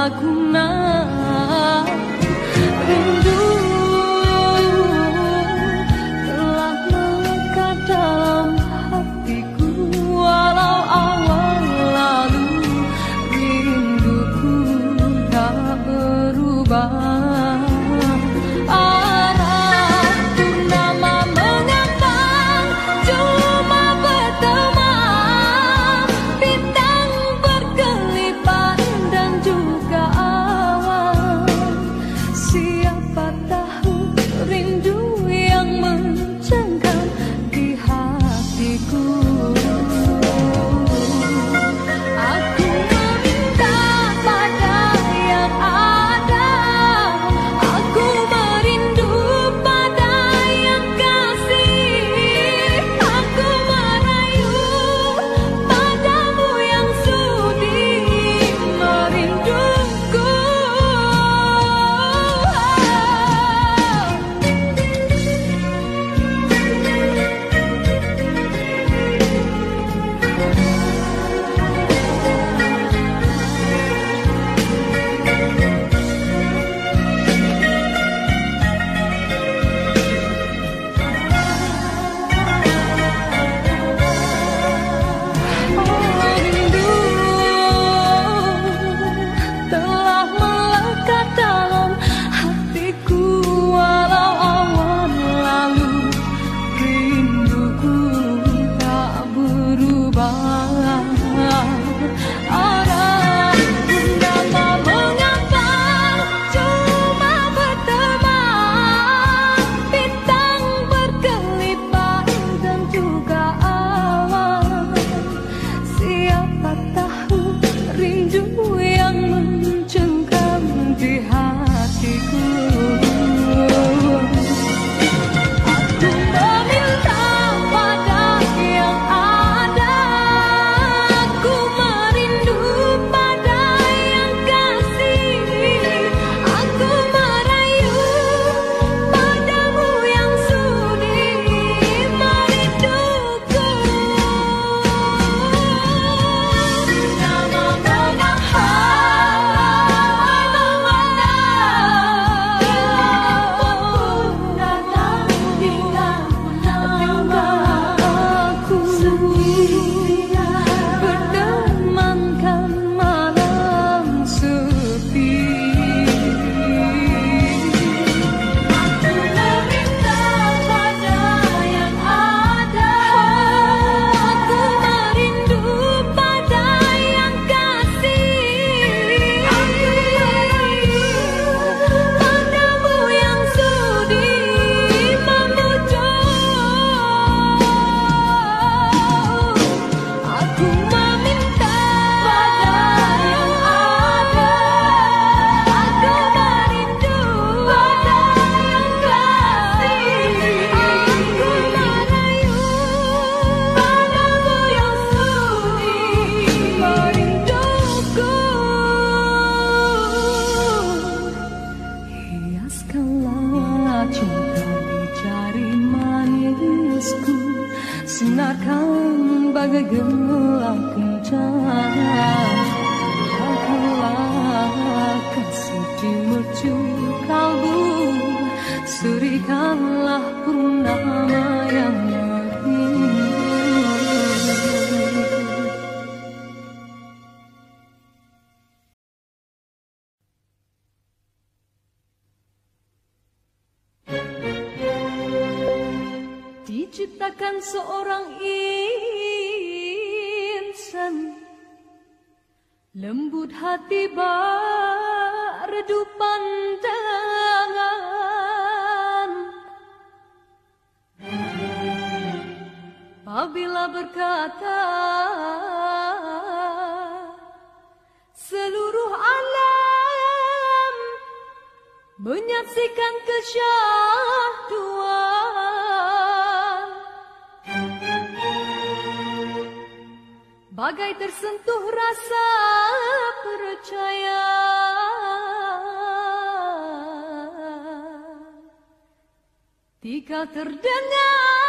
aku apabila berkata seluruh alam menyaksikan kesyahduan. Bagai tersentuh rasa percaya. Tika terdengar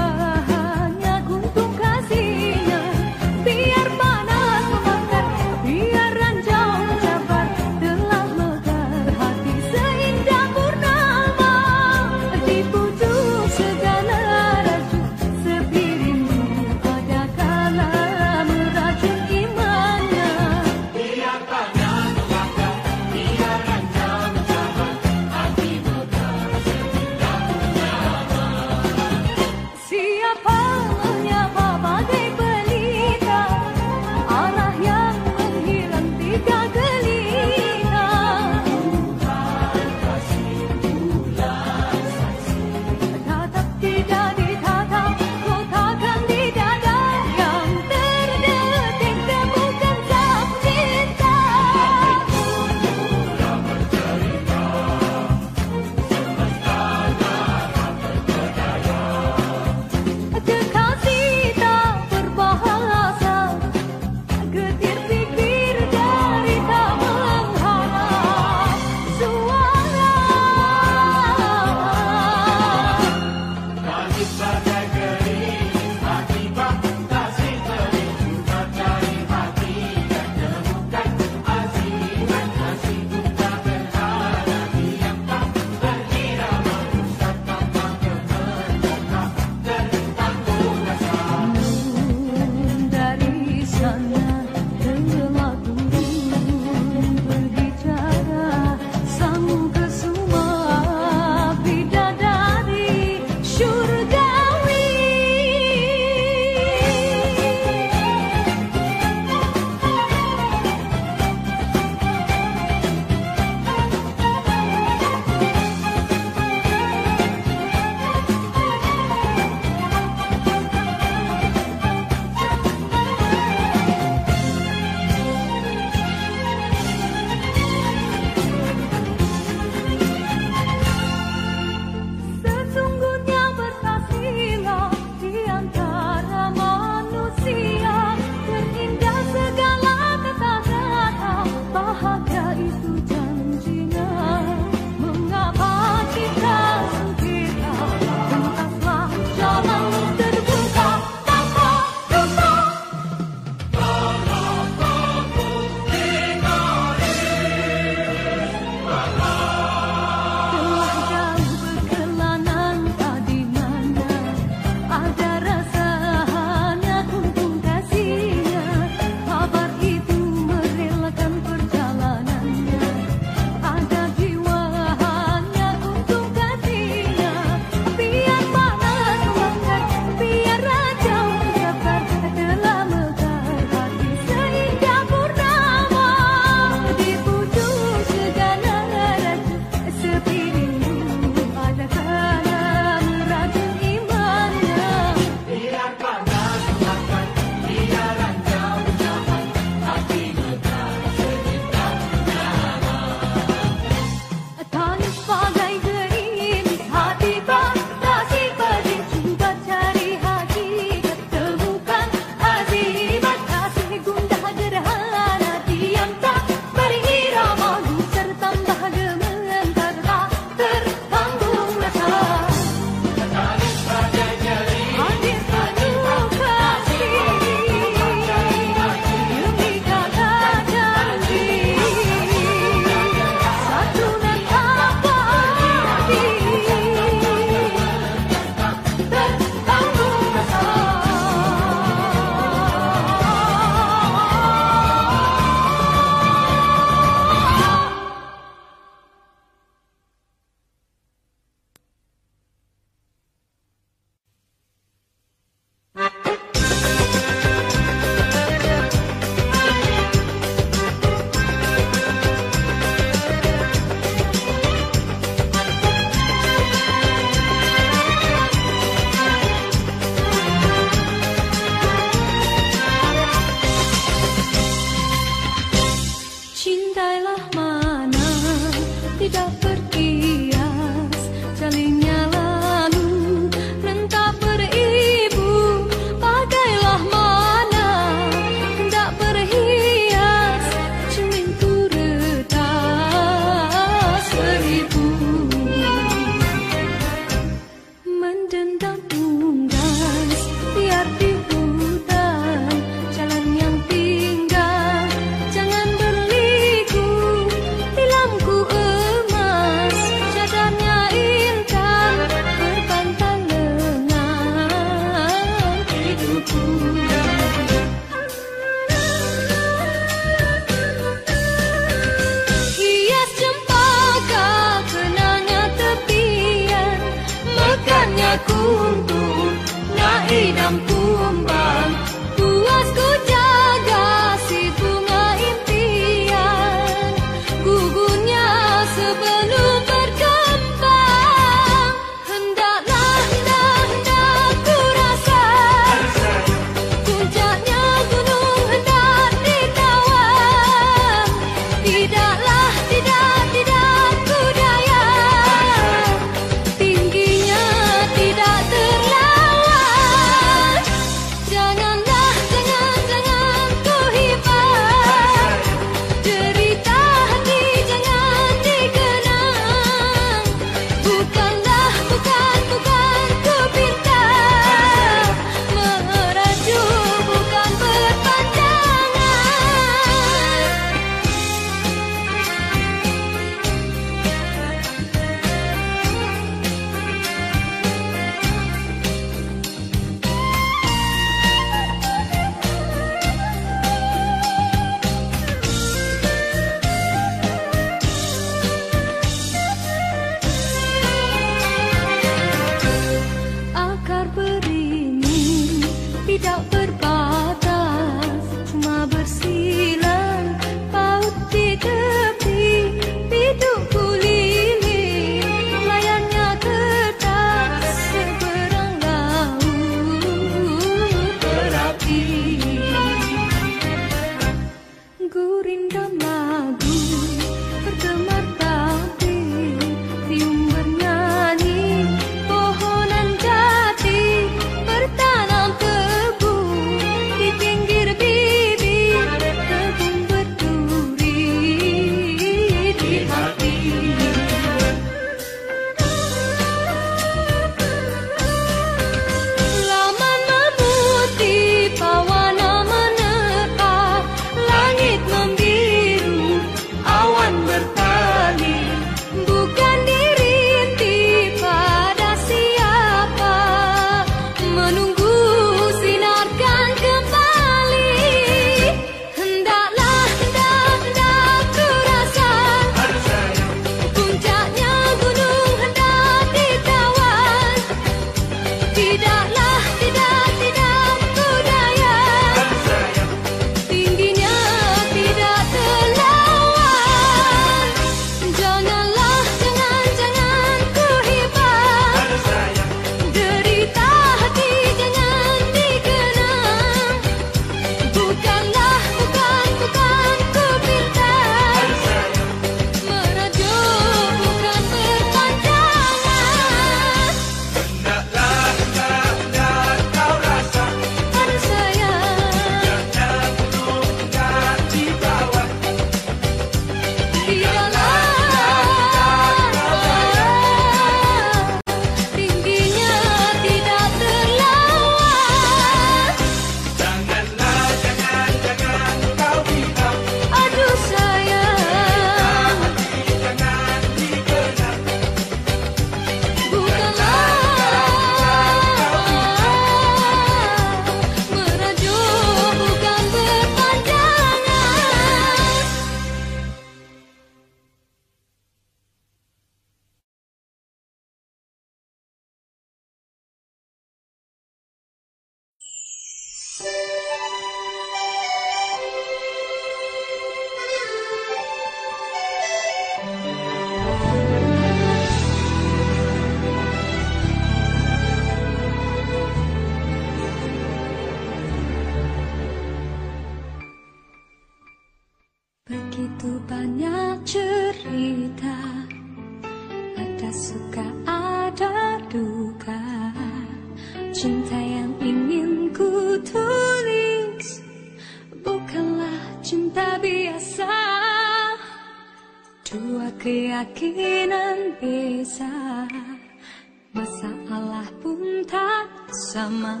bersama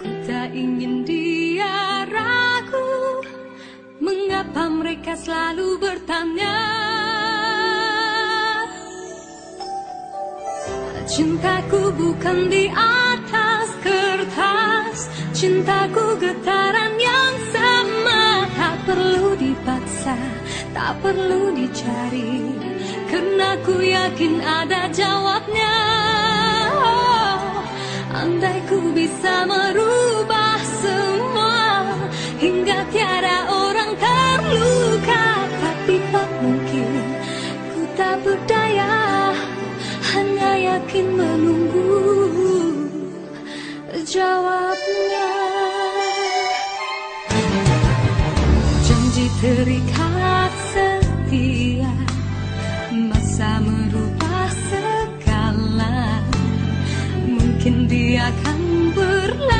Ku tak ingin dia ragu. Mengapa mereka selalu bertanya? Cintaku bukan di atas kertas. Cintaku getaran yang sama. Tak perlu dipaksa, tak perlu dicari. Karena ku yakin ada jawabnya. Andai ku bisa merubah semua Hingga tiada orang terluka. Tapi tak mungkin Ku tak berdaya Hanya yakin menunggu Jawab. verla.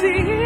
see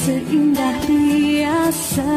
seindah biasanya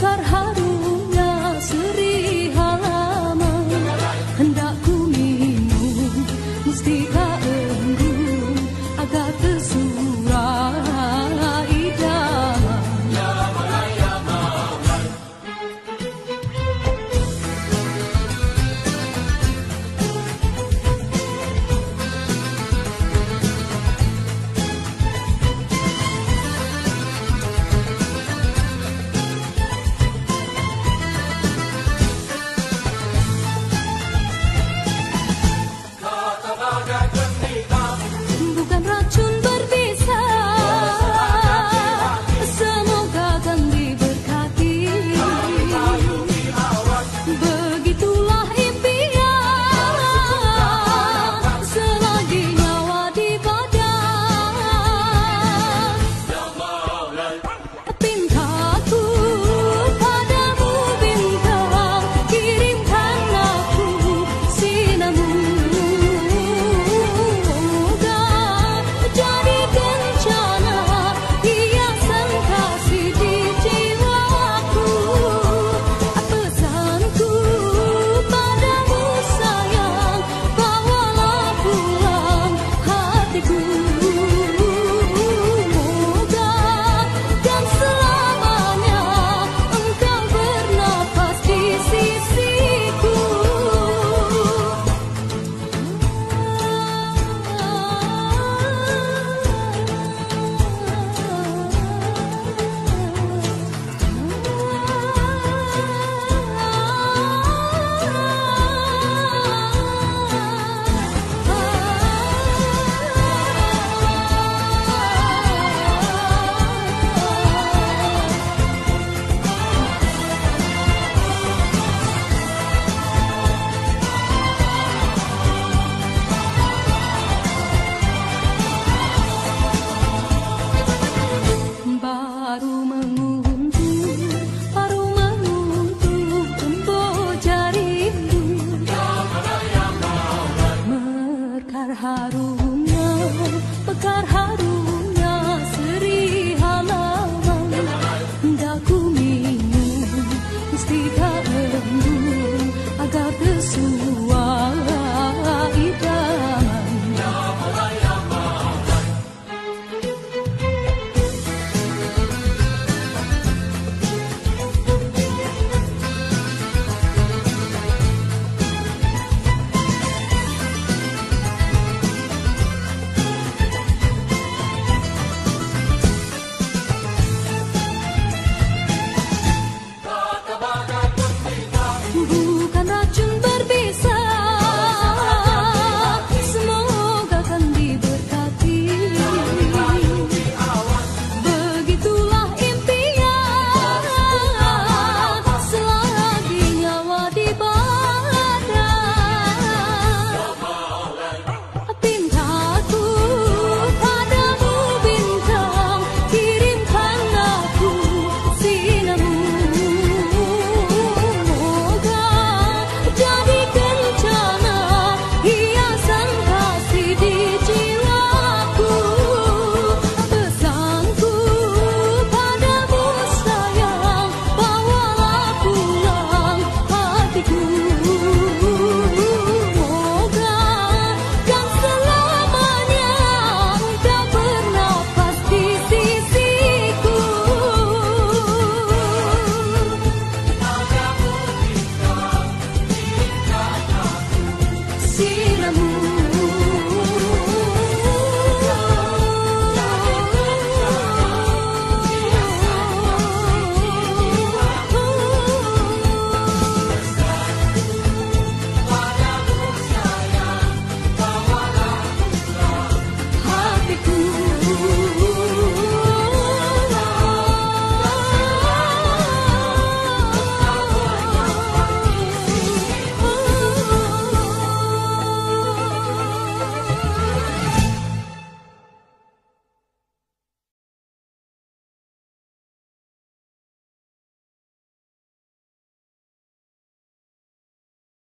Kar har